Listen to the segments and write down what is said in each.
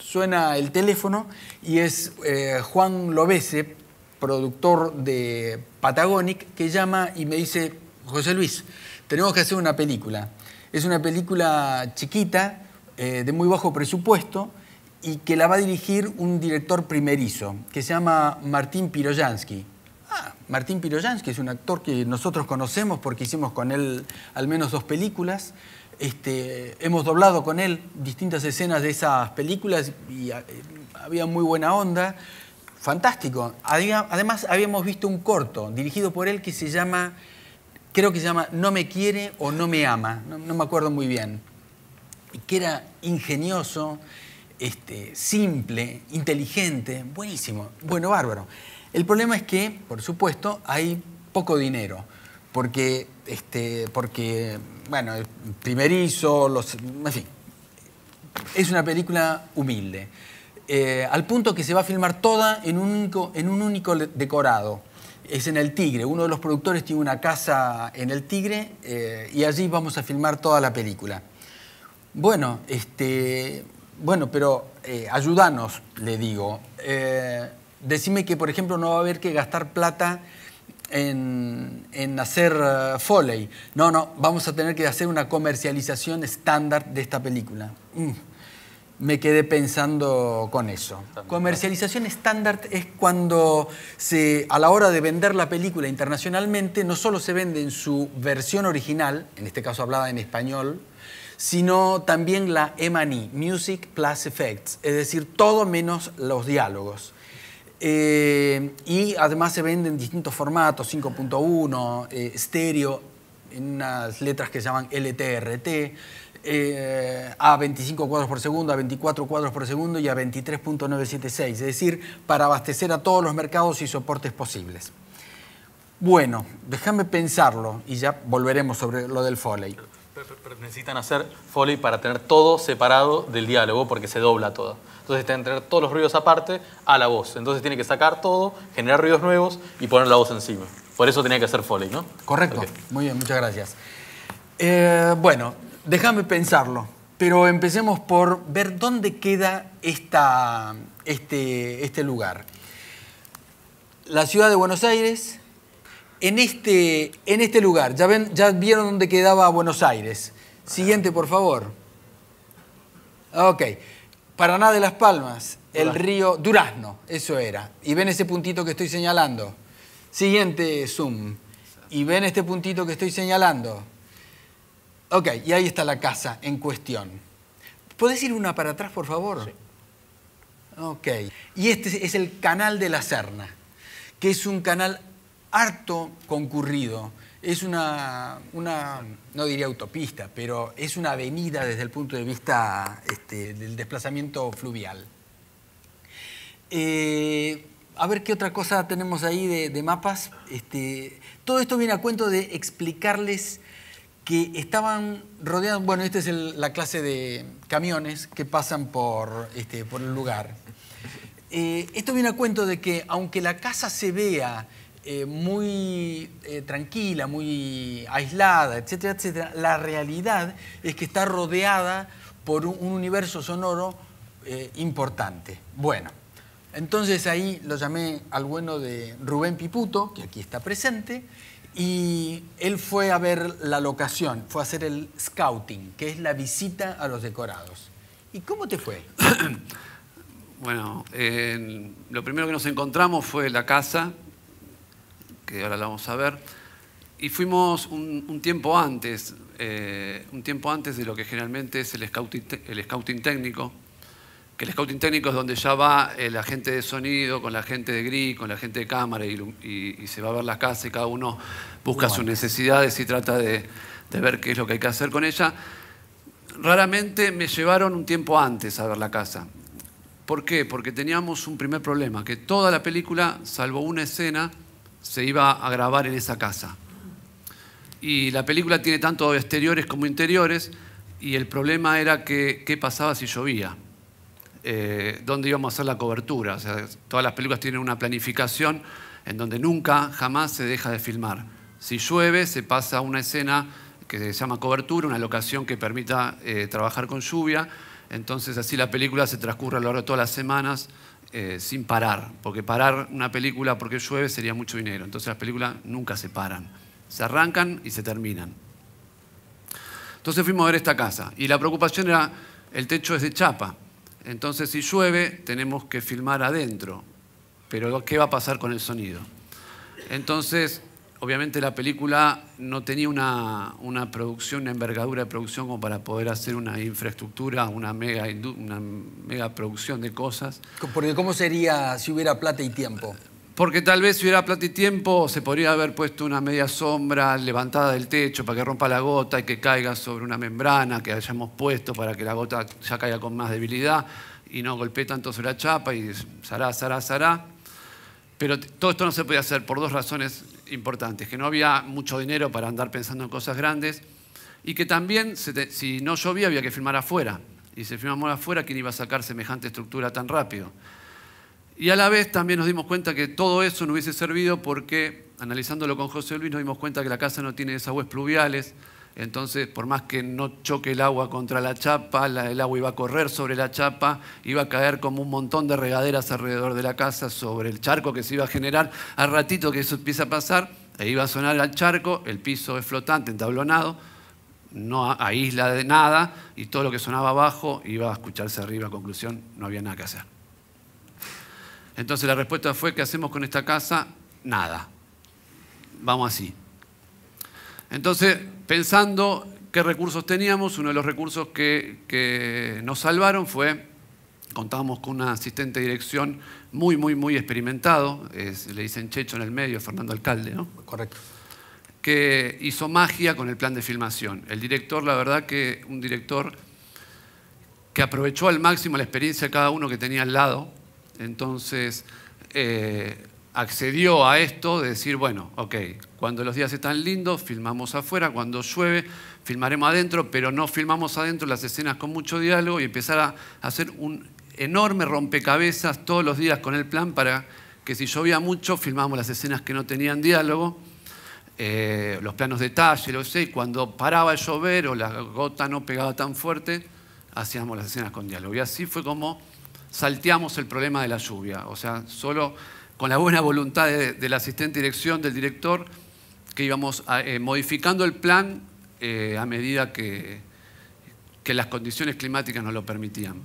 suena el teléfono y es eh, Juan Lobese, productor de Patagonic, que llama y me dice, José Luis, tenemos que hacer una película. Es una película chiquita, eh, de muy bajo presupuesto, y que la va a dirigir un director primerizo, que se llama Martín Piroyansky. Ah, Martín Piroyansky es un actor que nosotros conocemos porque hicimos con él al menos dos películas. Este, hemos doblado con él distintas escenas de esas películas y eh, había muy buena onda. Fantástico. Además, habíamos visto un corto dirigido por él que se llama, creo que se llama No me quiere o no me ama, no, me acuerdo muy bien. Que era ingenioso, este, simple, inteligente, buenísimo, bueno, bárbaro. El problema es que, por supuesto, hay poco dinero, porque, este, porque bueno, primerizo, los, en fin, es una película humilde. Eh, al punto que se va a filmar toda en un, único, en un único decorado. Es en el Tigre. Uno de los productores tiene una casa en el Tigre eh, y allí vamos a filmar toda la película. Bueno, este, bueno pero eh, ayúdanos, le digo. decime que, por ejemplo, no va a haber que gastar plata en, hacer uh, Foley. No, no, vamos a tener que hacer una comercialización estándar de esta película. Mm, me quedé pensando con eso. Comercialización estándar es cuando se, a la hora de vender la película internacionalmente no solo se vende en su versión original, en este caso hablada en español, sino también la M&E, Music Plus Effects, es decir, todo menos los diálogos. Eh, y además se vende en distintos formatos, 5.1, eh, estéreo, en unas letras que se llaman LTRT, eh, a 25 cuadros por segundo, a 24 cuadros por segundo y a 23.976, es decir, para abastecer a todos los mercados y soportes posibles. Bueno, déjame pensarlo y ya volveremos sobre lo del Foley. necesitan hacer Foley para tener todo separado del diálogo porque se dobla todo. Entonces tienen que tener todos los ruidos aparte a la voz. Entonces tiene que sacar todo, generar ruidos nuevos y poner la voz encima. Por eso tenía que hacer Foley, ¿no? Correcto. Muy bien, muchas gracias. Eh, bueno, déjame pensarlo. Pero empecemos por ver dónde queda esta, este, este lugar. La ciudad de Buenos Aires, en este, en este lugar, ¿ya, ven, ¿ya vieron dónde quedaba Buenos Aires? Siguiente, por favor. Ok. Paraná de las Palmas, el río Durazno, eso era. Y ven ese puntito que estoy señalando. Siguiente zoom. Y ven este puntito que estoy señalando. Ok, y ahí está la casa en cuestión. ¿Puedes ir una para atrás, por favor? Sí. Ok. Y este es el canal de la Serna, que es un canal harto concurrido es una, no diría autopista, pero es una avenida desde el punto de vista este, del desplazamiento fluvial. Eh, a ver qué otra cosa tenemos ahí de, mapas. Este, todo esto viene a cuento de explicarles que estaban rodeados, bueno, esta es la clase de camiones que pasan por, este, por el lugar. Eh, esto viene a cuento de que aunque la casa se vea eh, muy eh, tranquila, muy aislada, etcétera, etcétera, la realidad es que está rodeada por un, universo sonoro eh, importante. Bueno, entonces ahí lo llamé al bueno de Rubén Piputo, que aquí está presente, y él fue a ver la locación, fue a hacer el scouting, que es la visita a los decorados. ¿Y cómo te fue? Bueno, lo primero que nos encontramos fue la casa, que ahora la vamos a ver. Y fuimos un, tiempo antes, eh, un tiempo antes de lo que generalmente es el scouting, el scouting técnico, que el scouting técnico es donde ya va el agente de sonido, con la gente de gris, con la gente de cámara y, se va a ver la casa y cada uno busca sus necesidades y trata de, de ver qué es lo que hay que hacer con ella. Raramente me llevaron un tiempo antes a ver la casa. ¿Por qué? Porque teníamos un primer problema, que toda la película, salvo una escena, se iba a grabar en esa casa. Y la película tiene tanto exteriores como interiores, y el problema era que qué pasaba si llovía. Eh, dónde íbamos a hacer la cobertura. Todas las películas tienen una planificación en donde nunca, jamás se deja de filmar. Si llueve, se pasa a una escena que se llama cobertura, una locación que permita eh, trabajar con lluvia, Entonces así la película se transcurre a lo largo de todas las semanas eh, sin parar, porque parar una película porque llueve sería mucho dinero. Entonces las películas nunca se paran, se arrancan y se terminan. Entonces fuimos a ver esta casa y la preocupación era, el techo es de chapa, entonces si llueve tenemos que filmar adentro, pero ¿qué va a pasar con el sonido? Entonces obviamente la película no tenía una, producción, una envergadura de producción como para poder hacer una infraestructura, una mega, una mega producción de cosas. Porque ¿cómo sería si hubiera plata y tiempo? Porque tal vez si hubiera plata y tiempo se podría haber puesto una media sombra levantada del techo para que rompa la gota y que caiga sobre una membrana que hayamos puesto para que la gota ya caiga con más debilidad y no golpee tanto sobre la chapa y zará, zará, zará. Pero todo esto no se podía hacer por dos razones importantes, que no había mucho dinero para andar pensando en cosas grandes y que también si no llovía había que filmar afuera. Y si filmamos afuera, ¿quién iba a sacar semejante estructura tan rápido? Y a la vez también nos dimos cuenta que todo eso no hubiese servido porque, analizándolo con José Luis, nos dimos cuenta que la casa no tiene desagües pluviales, entonces por más que no choque el agua contra la chapa, el agua iba a correr sobre la chapa, iba a caer como un montón de regaderas alrededor de la casa sobre el charco que se iba a generar. Al ratito que eso empieza a pasar, e iba a sonar el charco, el piso es flotante, entablonado, no aísla de nada y todo lo que sonaba abajo iba a escucharse arriba. Conclusión, no había nada que hacer. Entonces la respuesta fue, ¿qué hacemos con esta casa? Nada. Vamos así. Entonces, pensando qué recursos teníamos, uno de los recursos que, nos salvaron fue, contábamos con un asistente de dirección muy, muy, muy experimentado, le dicen Checho en el medio, Fernando Alcalde, ¿no? Correcto. Que hizo magia con el plan de filmación. El director, la verdad que un director que aprovechó al máximo la experiencia de cada uno que tenía al lado, entonces eh, accedió a esto de decir, bueno, ok, cuando los días están lindos, filmamos afuera, cuando llueve, filmaremos adentro, pero no filmamos adentro las escenas con mucho diálogo y empezar a hacer un enorme rompecabezas todos los días con el plan para que si llovía mucho, filmamos las escenas que no tenían diálogo, eh, los planos de detalle, lo sé, y cuando paraba de llover o la gota no pegaba tan fuerte, hacíamos las escenas con diálogo. Y así fue como salteamos el problema de la lluvia. O sea, solo con la buena voluntad del asistente de dirección, del director, que íbamos eh, modificando el plan eh, a medida que, que las condiciones climáticas nos lo permitían.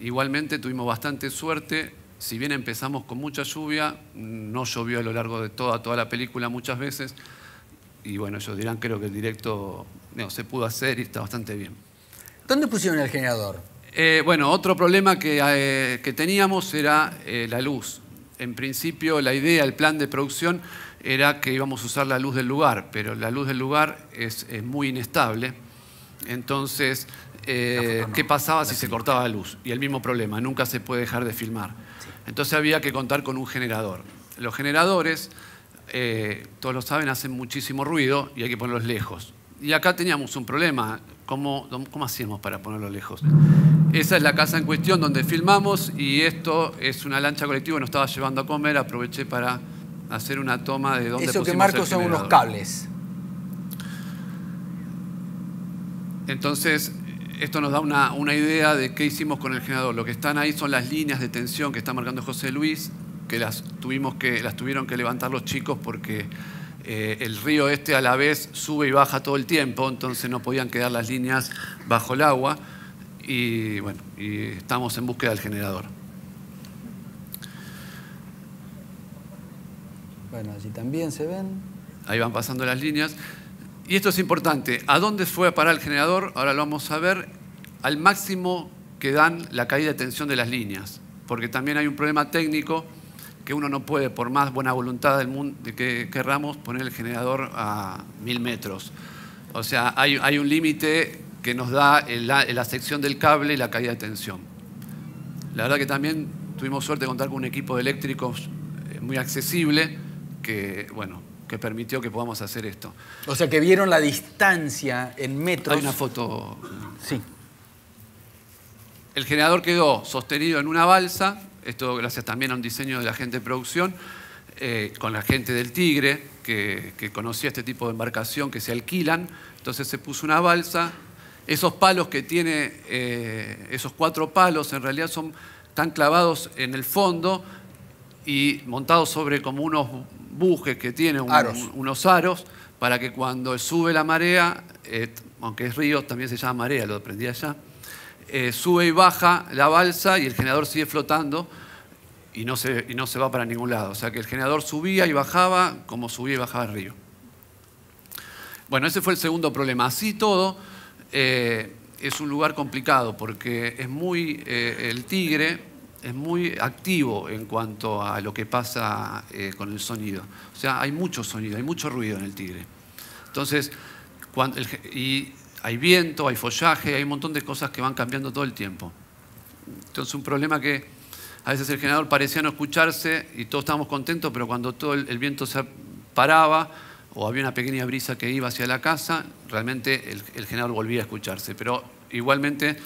Igualmente tuvimos bastante suerte, si bien empezamos con mucha lluvia, no llovió a lo largo de toda, toda la película muchas veces, y bueno, ellos dirán, creo que el directo se pudo hacer y está bastante bien. ¿Dónde pusieron el generador? Eh, bueno, otro problema que, teníamos era la luz. En principio, la idea, el plan de producción era que íbamos a usar la luz del lugar, pero la luz del lugar es, muy inestable. Entonces, eh, ¿qué pasaba si se cortaba la luz? Y el mismo problema, nunca se puede dejar de filmar. Entonces había que contar con un generador. Los generadores, eh, todos lo saben, hacen muchísimo ruido y hay que ponerlos lejos. Y acá teníamos un problema. ¿Cómo, ¿Cómo hacíamos para ponerlos lejos? Esa es la casa en cuestión donde filmamos y esto es una lancha colectiva que nos estaba llevando a comer. Aproveché para hacer una toma de donde Eso que marco son unos cables. Entonces, esto nos da una, una, idea de qué hicimos con el generador. Lo que están ahí son las líneas de tensión que está marcando José Luis, que las, tuvimos que, las tuvieron que levantar los chicos porque eh, el río este a la vez sube y baja todo el tiempo, entonces no podían quedar las líneas bajo el agua. Y bueno, y estamos en búsqueda del generador. Bueno, allí también se ven. Ahí van pasando las líneas. Y esto es importante. ¿A dónde fue a parar el generador? Ahora lo vamos a ver. Al máximo que dan la caída de tensión de las líneas. Porque también hay un problema técnico que uno no puede, por más buena voluntad del mundo que querramos, poner el generador a mil metros. O sea, hay, hay un límite que nos da la sección del cable y la caída de tensión. La verdad que también tuvimos suerte de contar con un equipo de eléctricos eh, muy accesible que, bueno, que permitió que podamos hacer esto. O sea, que vieron la distancia en metros. Hay una foto. Sí. El generador quedó sostenido en una balsa, esto gracias también a un diseño de la gente de producción, eh, con la gente del Tigre, que, que, conocía este tipo de embarcación que se alquilan. Entonces se puso una balsa Esos palos que tiene, eh, esos cuatro palos, en realidad son, están clavados en el fondo y montados sobre como unos bujes que tienen unos aros para que cuando sube la marea, eh, aunque es río, también se llama marea, lo aprendí allá, eh, sube y baja la balsa y el generador sigue flotando y no, se, y no se va para ningún lado. O sea que el generador subía y bajaba como subía y bajaba el río. Bueno, ese fue el segundo problema. Así todo, eh, es un lugar complicado porque es muy, el tigre es muy activo en cuanto a lo que pasa eh, con el sonido. O sea, hay mucho sonido, hay mucho ruido en el tigre. Entonces, cuando y hay viento, hay follaje, hay un montón de cosas que van cambiando todo el tiempo. Entonces, un problema que a veces el generador parecía no escucharse y todos estábamos contentos, pero cuando todo el viento se paraba, o había una pequeña brisa que iba hacia la casa, realmente el, generador volvía a escucharse. Pero igualmente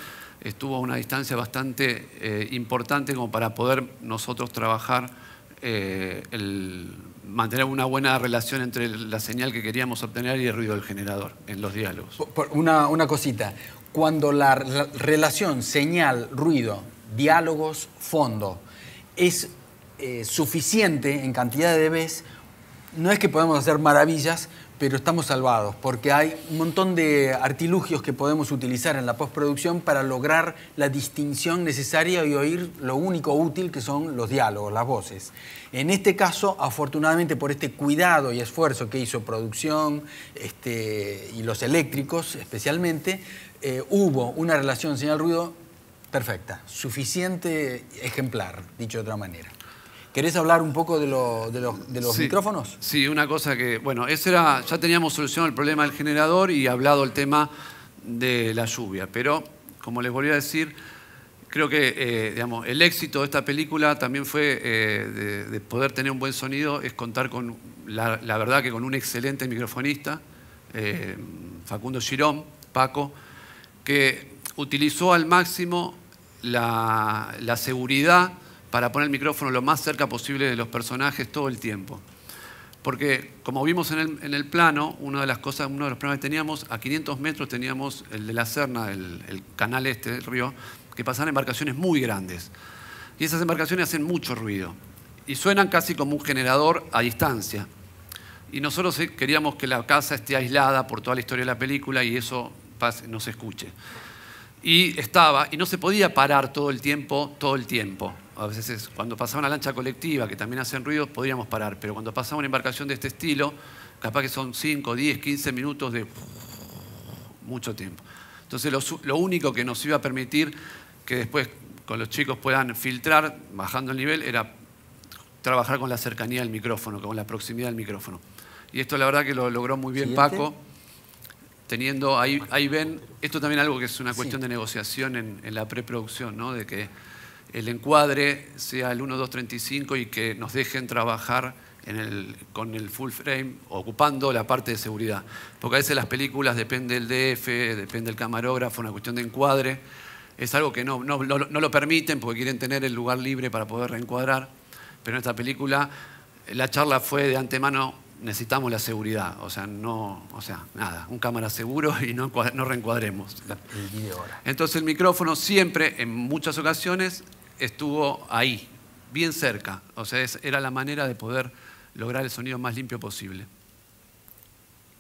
estuvo a una distancia bastante eh, importante como para poder nosotros trabajar, eh, mantener una buena relación entre la señal que queríamos obtener y el ruido del generador en los diálogos. Una, una cosita, cuando la, relación señal-ruido, diálogos, fondo, es eh, suficiente en cantidad de veces, no es que podemos hacer maravillas, pero estamos salvados, porque hay un montón de artilugios que podemos utilizar en la postproducción para lograr la distinción necesaria y oír lo único útil que son los diálogos, las voces. En este caso, afortunadamente por este cuidado y esfuerzo que hizo producción este, y los eléctricos especialmente, eh, hubo una relación señal-ruido perfecta, suficiente ejemplar, dicho de otra manera. ¿Querés hablar un poco de, los micrófonos? Sí, una cosa que, bueno, ese era, ya teníamos solucionado el problema del generador y hablado el tema de la lluvia, pero como les volví a decir, creo que eh, digamos, el éxito de esta película también fue eh, de, poder tener un buen sonido, es contar con, la, verdad que con un excelente microfonista, eh, Facundo Girón, Paco, que utilizó al máximo la, la seguridad para poner el micrófono lo más cerca posible de los personajes todo el tiempo. Porque, como vimos en el, plano, de las cosas, uno de los problemas que teníamos, a 500 metros teníamos el de la Serna, el, canal este del río, que pasaban embarcaciones muy grandes. Y esas embarcaciones hacen mucho ruido. Y suenan casi como un generador a distancia. Y nosotros queríamos que la casa esté aislada por toda la historia de la película y eso no se escuche. Y estaba, y no se podía parar todo el tiempo, todo el tiempo a veces cuando pasaba una lancha colectiva, que también hacen ruido, podríamos parar, pero cuando pasaba una embarcación de este estilo, capaz que son 5, 10, 15 minutos de mucho tiempo. Entonces lo, único que nos iba a permitir que después con los chicos puedan filtrar, bajando el nivel, era trabajar con la cercanía del micrófono, con la proximidad del micrófono. Y esto la verdad que lo logró muy bien Paco, teniendo, ahí, ahí ven, esto también algo que es una cuestión de negociación en, en la preproducción, ¿no? de que el encuadre sea el 1.235 y que nos dejen trabajar con el full frame, ocupando la parte de seguridad. Porque a veces las películas depende del DF, depende del camarógrafo, una cuestión de encuadre. Es algo que no, no, lo permiten porque quieren tener el lugar libre para poder reencuadrar. Pero en esta película la charla fue de antemano, necesitamos la seguridad. O sea, no, o sea, nada, un cámara seguro y no, no reencuadremos. Entonces el micrófono siempre, en muchas ocasiones, estuvo ahí, bien cerca. O sea, era la manera de poder lograr el sonido más limpio posible.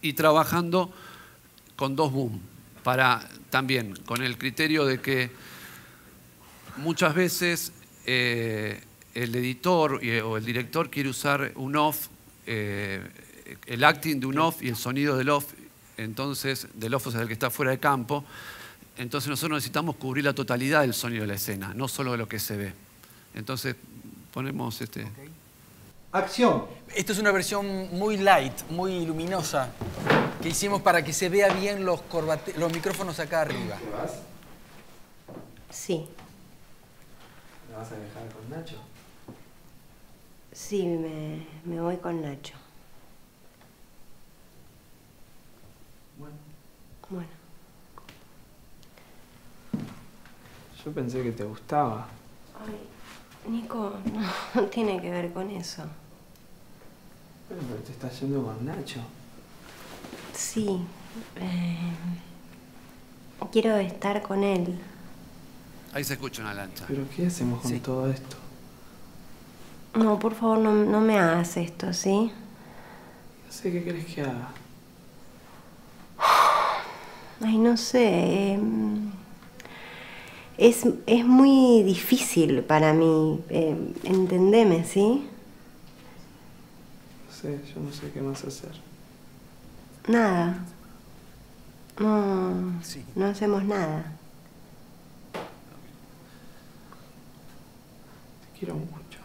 Y trabajando con dos boom, para también con el criterio de que muchas veces eh, el editor o el director quiere usar un off, eh, el acting de un off y el sonido del off, entonces del off es el que está fuera de campo, entonces nosotros necesitamos cubrir la totalidad del sonido de la escena, no solo de lo que se ve. Entonces ponemos este... Acción. Esto es una versión muy light, muy luminosa, que hicimos para que se vea bien los, los micrófonos acá arriba. ¿Te vas? Sí. ¿Me vas a dejar con Nacho? Sí, me, me voy con Nacho. Bueno. Bueno. Yo pensé que te gustaba. Ay, Nico, no, tiene que ver con eso. Pero, te estás yendo con Nacho. Sí. Eh, quiero estar con él. Ahí se escucha una lancha. ¿Pero qué hacemos con Sí. todo esto? No, por favor, no, no me hagas esto, ¿sí? No sé qué querés que haga. Ay, no sé. em, Es, es muy difícil para mí. em, entendeme, ¿sí? No sé, yo no sé qué más hacer. Nada. No, Sí. no hacemos nada. Te quiero mucho.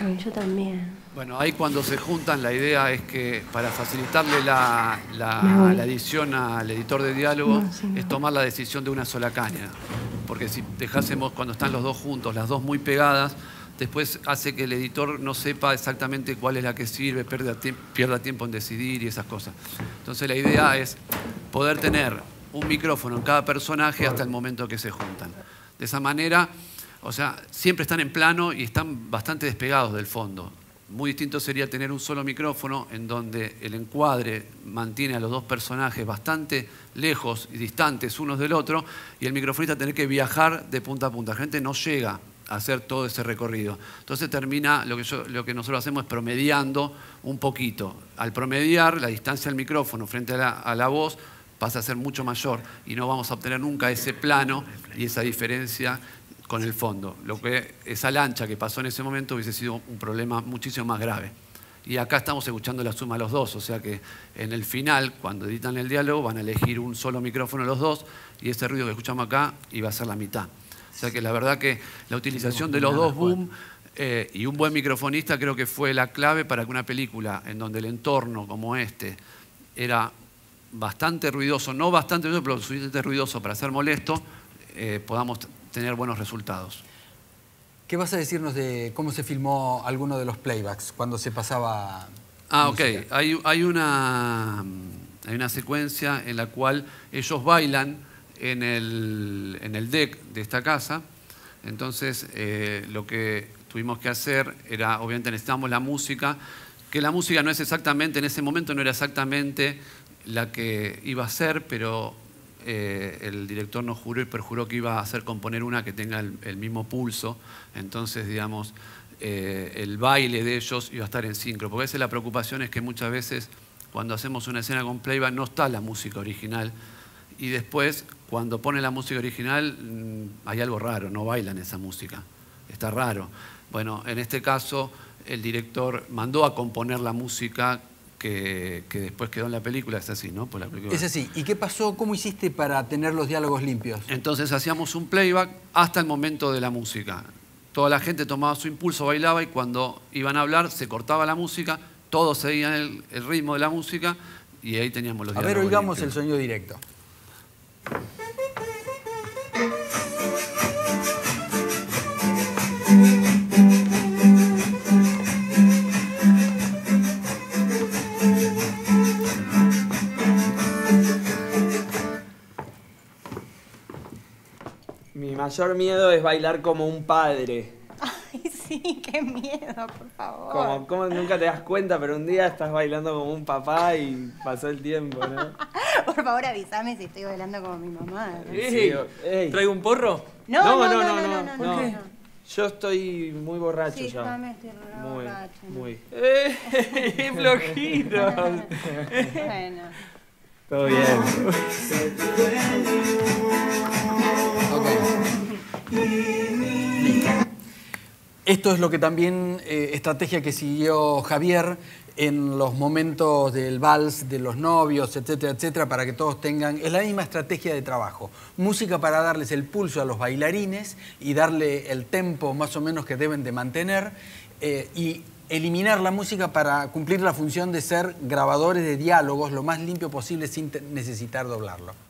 Ay, yo también. Bueno, ahí cuando se juntan, la idea es que para facilitarle la, la- edición al editor de diálogo, No, sí, me es tomar la decisión de una sola caña. Porque si dejásemos cuando están los dos juntos, las dos muy pegadas, después hace que el editor no sepa exactamente cuál es la que sirve, pierda, pierda tiempo en decidir y esas cosas. Entonces la idea es poder tener un micrófono en cada personaje hasta el momento que se juntan. De esa manera, o sea, siempre están en plano y están bastante despegados del fondo. Muy distinto sería tener un solo micrófono en donde el encuadre mantiene a los dos personajes bastante lejos y distantes unos del otro y el microfonista tener que viajar de punta a punta. La gente no llega a hacer todo ese recorrido. Entonces termina, lo que, lo nosotros hacemos es promediando un poquito. Al promediar, la distancia del micrófono frente a la voz pasa a ser mucho mayor y no vamos a obtener nunca ese plano y esa diferencia con el fondo. Lo que esa lancha que pasó en ese momento hubiese sido un problema muchísimo más grave. Y acá estamos escuchando la suma de los dos, o sea que en el final, cuando editan el diálogo, van a elegir un solo micrófono los dos y ese ruido que escuchamos acá iba a ser la mitad. O sea que la verdad que la utilización de los dos boom eh, y un buen microfonista creo que fue la clave para que una película en donde el entorno como este era bastante ruidoso, no bastante ruidoso, pero suficientemente ruidoso para ser molesto, eh, podamos tener buenos resultados. ¿Qué vas a decirnos de cómo se filmó alguno de los playbacks cuando se pasaba? Ah, ok. música? Hay, hay, una, hay una secuencia en la cual ellos bailan en el, en el deck de esta casa. Entonces, eh, lo que tuvimos que hacer era, obviamente necesitamos la música, que la música no es exactamente, en ese momento no era exactamente la que iba a ser, pero eh, el director nos juró y perjuró que iba a hacer componer una que tenga el, mismo pulso. Entonces, digamos, eh, el baile de ellos iba a estar en sincro. Porque a la preocupación es que muchas veces cuando hacemos una escena con playback no está la música original. Y después, cuando pone la música original, mm, hay algo raro, no bailan esa música. Está raro. Bueno, en este caso, el director mandó a componer la música que, que después quedó en la película, es así, ¿no? Pues la película- Es así. ¿Y qué pasó? ¿Cómo hiciste para tener los diálogos limpios? entonces hacíamos un playback hasta el momento de la música. Toda la gente tomaba su impulso, bailaba y cuando iban a hablar se cortaba la música, todos seguían el, el ritmo de la música y ahí teníamos los A ver, diálogos oigamos el sonido directo. Mayor miedo es bailar como un padre. Ay, sí, qué miedo, por favor. Como, como nunca te das cuenta, pero un día estás bailando como un papá y pasó el tiempo, ¿no? Por favor, avísame si estoy bailando como mi mamá. ¿no? Sí, ey. ¿Traigo un porro? No, no, no, no, no, no, no, no. Yo estoy muy borracho Sí, ya. también estoy re muy, borracha, ¿no? muy. ¡Eh! ¡Flojito! Bueno. Todo bien. Esto es lo que también, eh, estrategia que siguió Javier en los momentos del vals, de los novios, etcétera, etcétera, para que todos tengan, es la misma estrategia de trabajo. Música para darles el pulso a los bailarines y darle el tempo más o menos que deben de mantener eh, y eliminar la música para cumplir la función de ser grabadores de diálogos lo más limpio posible sin necesitar doblarlo.